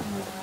Mm-hmm.